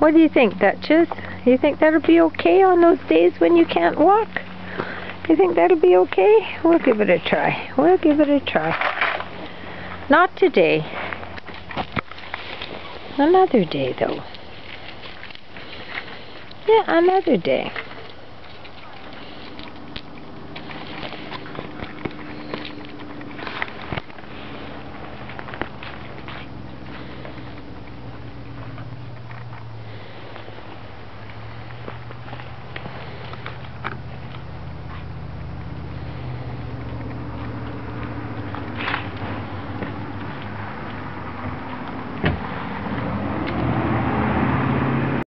What do you think, Duchess? You think that'll be okay on those days when you can't walk? You think that'll be okay? We'll give it a try. We'll give it a try. Not today. Another day, though. Yeah, another day.